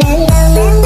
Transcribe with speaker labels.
Speaker 1: Very lonely